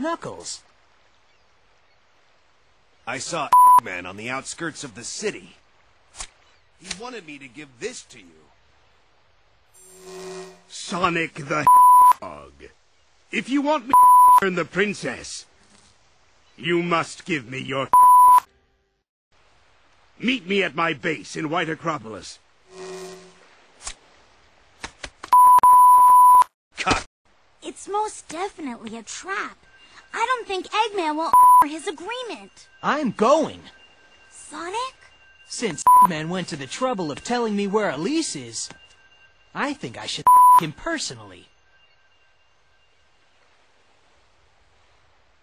Knuckles? I saw a Man on the outskirts of the city. He wanted me to give this to you. Sonic the Hedgehog. If you want me to turn the princess, you must give me your Meet me at my base in White Acropolis. Cut. It's most definitely a trap. I think Eggman will his agreement. I'm going. Sonic? Since man went to the trouble of telling me where Elise is, I think I should him personally.